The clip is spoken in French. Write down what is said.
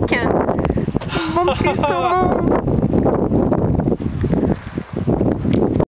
magnifique Mon petit saumon.